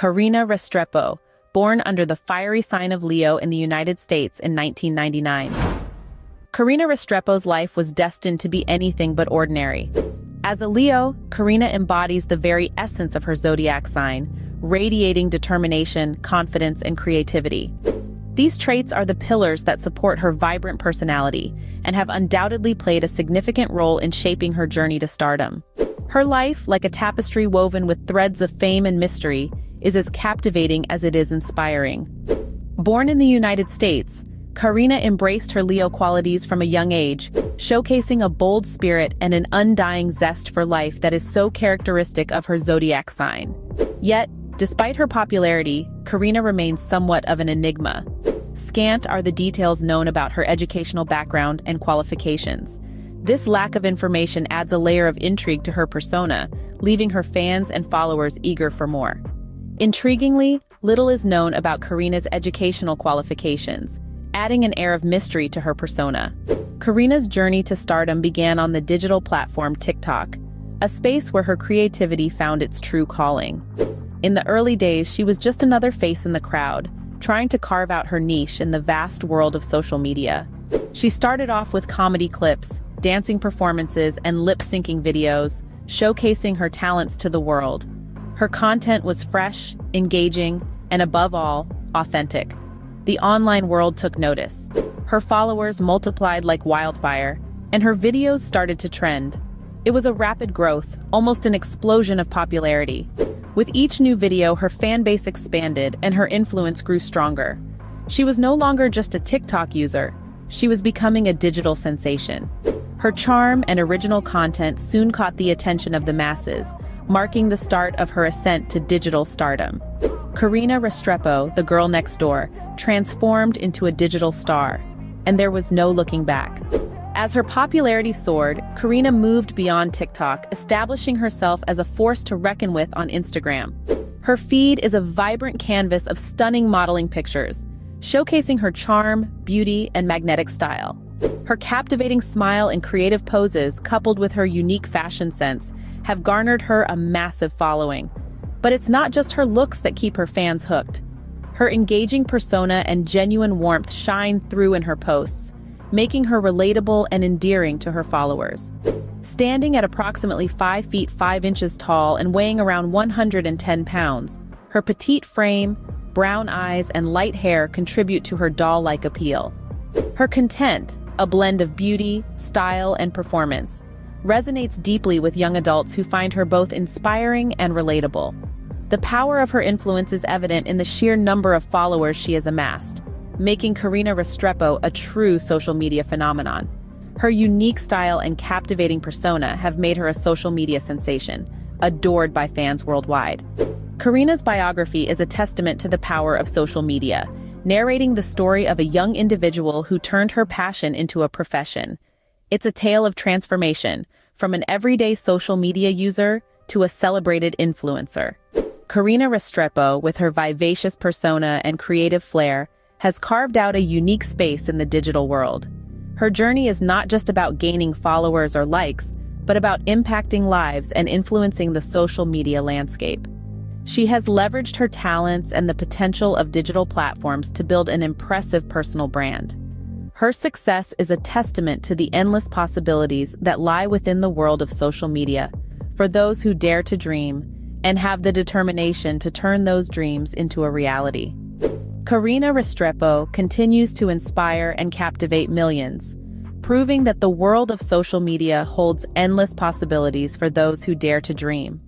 Karina Restrepo, born under the fiery sign of Leo in the United States in 1999. Karina Restrepo's life was destined to be anything but ordinary. As a Leo, Karina embodies the very essence of her zodiac sign, radiating determination, confidence, and creativity. These traits are the pillars that support her vibrant personality and have undoubtedly played a significant role in shaping her journey to stardom. Her life, like a tapestry woven with threads of fame and mystery, is as captivating as it is inspiring. Born in the United States, Karina embraced her Leo qualities from a young age, showcasing a bold spirit and an undying zest for life that is so characteristic of her zodiac sign. Yet, despite her popularity, Karina remains somewhat of an enigma. Scant are the details known about her educational background and qualifications. This lack of information adds a layer of intrigue to her persona, leaving her fans and followers eager for more. Intriguingly, little is known about Karina's educational qualifications, adding an air of mystery to her persona. Karina's journey to stardom began on the digital platform TikTok, a space where her creativity found its true calling. In the early days, she was just another face in the crowd, trying to carve out her niche in the vast world of social media. She started off with comedy clips, dancing performances, and lip-syncing videos, showcasing her talents to the world. Her content was fresh, engaging, and above all, authentic. The online world took notice. Her followers multiplied like wildfire, and her videos started to trend. It was a rapid growth, almost an explosion of popularity. With each new video, her fan base expanded and her influence grew stronger. She was no longer just a TikTok user, she was becoming a digital sensation. Her charm and original content soon caught the attention of the masses, marking the start of her ascent to digital stardom. Karina Restrepo, the girl next door, transformed into a digital star, and there was no looking back. As her popularity soared, Karina moved beyond TikTok, establishing herself as a force to reckon with on Instagram. Her feed is a vibrant canvas of stunning modeling pictures, showcasing her charm, beauty, and magnetic style. Her captivating smile and creative poses, coupled with her unique fashion sense, have garnered her a massive following. But it's not just her looks that keep her fans hooked. Her engaging persona and genuine warmth shine through in her posts, making her relatable and endearing to her followers. Standing at approximately 5 feet 5 inches tall and weighing around 110 pounds, her petite frame, brown eyes, and light hair contribute to her doll-like appeal. Her content, a blend of beauty, style, and performance, resonates deeply with young adults who find her both inspiring and relatable. The power of her influence is evident in the sheer number of followers she has amassed, making Karina Restrepo a true social media phenomenon. Her unique style and captivating persona have made her a social media sensation, adored by fans worldwide. Karina's biography is a testament to the power of social media, narrating the story of a young individual who turned her passion into a profession. It's a tale of transformation, from an everyday social media user to a celebrated influencer. Karina Restrepo, with her vivacious persona and creative flair, has carved out a unique space in the digital world. Her journey is not just about gaining followers or likes, but about impacting lives and influencing the social media landscape. She has leveraged her talents and the potential of digital platforms to build an impressive personal brand. Her success is a testament to the endless possibilities that lie within the world of social media for those who dare to dream and have the determination to turn those dreams into a reality. Karina Restrepo continues to inspire and captivate millions, proving that the world of social media holds endless possibilities for those who dare to dream.